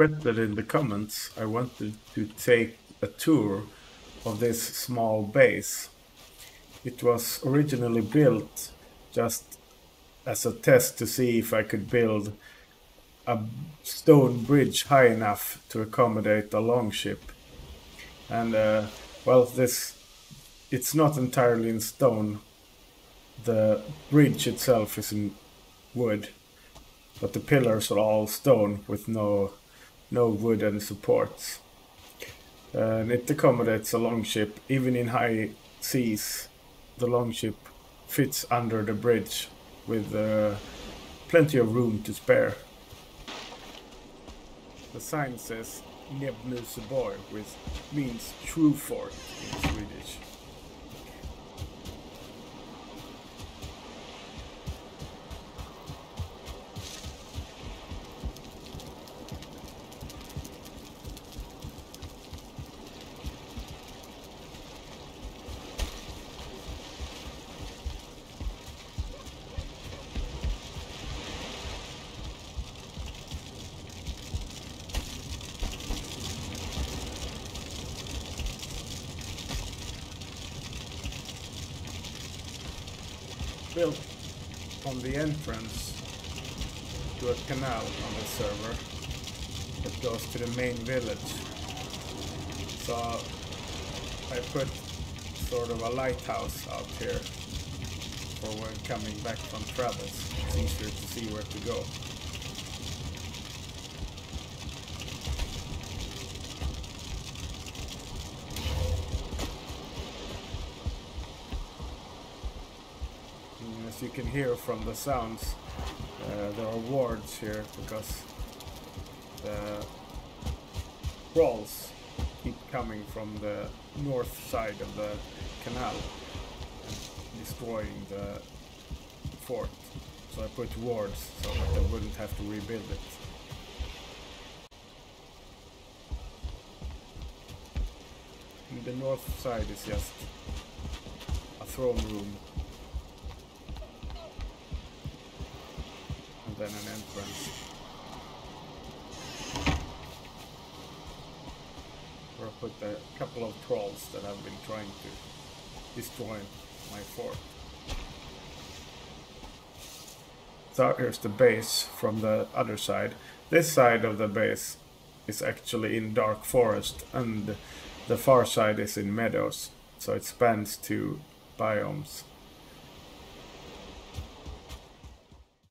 requested in the comments, I wanted to take a tour of this small base. It was originally built just as a test to see if I could build a stone bridge high enough to accommodate a longship. And uh, well, this it's not entirely in stone. The bridge itself is in wood, but the pillars are all stone with no no wooden supports. And it accommodates a longship even in high seas. The longship fits under the bridge with uh, plenty of room to spare. The sign says Näbbmuseborg, which means Shrew Fort built on the entrance to a canal on the server that goes to the main village. So I put sort of a lighthouse out here for when coming back from travels. It's easier to see where to go. And as you can hear from the sounds, uh, there are wards here because the trolls keep coming from the north side of the canal destroying the fort. So I put wards so that they wouldn't have to rebuild it. And the north side is just a throne room then an entrance. Where I put a couple of trolls that I've been trying to destroy my fort. So here's the base from the other side. This side of the base is actually in dark forest and the far side is in meadows. So it spans two biomes.